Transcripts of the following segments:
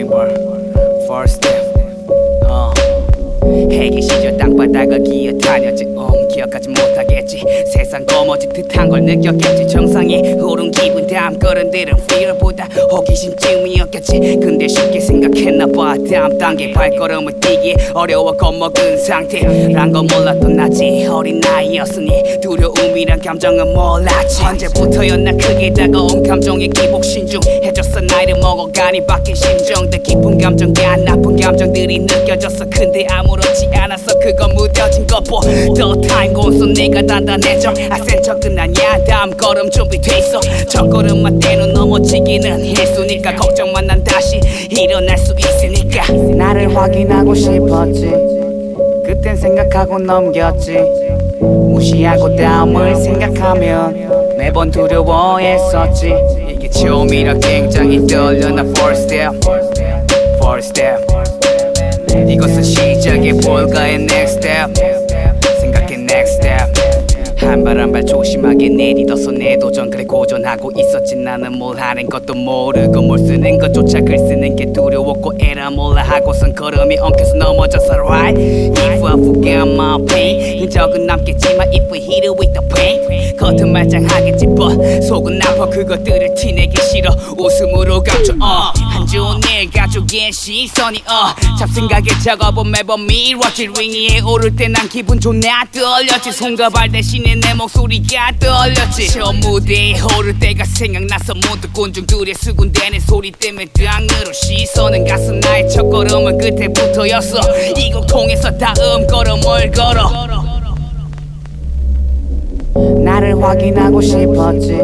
yeah. RK Hummingbird First step 어. 해기 시절 땅바닥을 기어 다녔지. 음, 기억하지 못하겠지. 세상 거머지 듯한 걸 느꼈겠지. 정상이 흐른 기분 다음 걸음들은 fear보다 호기심쯤이었겠지. 근데 쉽게 생각했나봐. 다음 단계 발걸음을 뛰기 어려워 겁먹은 상태란 건 몰랐던 나지. 어린 나이였으니 두려움이란 감정은 몰랐지. 언제부터였나 크게 다가온 감정에 기복 신중해졌어 나이를 먹어가니 바뀐 심정들 깊은 감정과 나쁜 감정들이 느껴졌어. 근데 아무렇지 않았어. 그건 무뎌진 것보다 타임 고서 내가 단단해져. 아센 척은 아니야 다음 걸음 준비돼 있어. 첫 걸음만 떼는 넘어지기는 일수니까 걱정만 난 다시 일어날 수 있으니까. 나를 확인하고 싶었지. 그땐 생각하고 넘겼지. 무시하고 다음을 생각하면 매번 두려워했었지. 이게 처음이라 굉장히 떨려. 나 first step first step 이것은 시작의 볼가의 next step 한발한발 조심하게 내딛어서 내 도전 그래 고전하고 있었지. 나는 뭘 하는 것도 모르고 뭘 쓰는 것조차 글 쓰는 게 두려웠고 에라 몰라 하고선 걸음이 엉켜서 넘어졌어. Right? If I forget my pain. 흔적은 남겠지만 if we hit it with the pain. 겉은 말짱하겠지 but 속은 아파. 그것들을 티내기 싫어. 웃음으로 감춰. uh. 안 좋은 일 가족의 시선이 어. 잡생각에 작업은 매번 미뤄질 링 위에 오를 때 난 기분 존나 떨렸지 손과 발 대신에 내 목소리가 떨렸지. 저 무대에 오를 때가 생각나서 문득 군중들의 수군대는 소리 때문에 땅으로 시선은 갔어 나의 첫 걸음은 그때부터였어. 이 곡 통해서 다음 걸음을 걸어? 나를 확인하고 싶었지.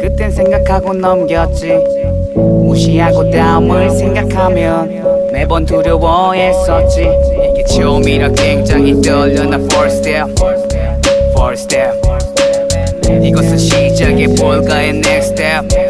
그땐 생각하고 넘겼지. 무시하고 다음을 생각하면 매번 두려워했었지. 이게 처음이라 굉장히 떨려 나 first step first step. 이것은 시작의 볼가의 next step.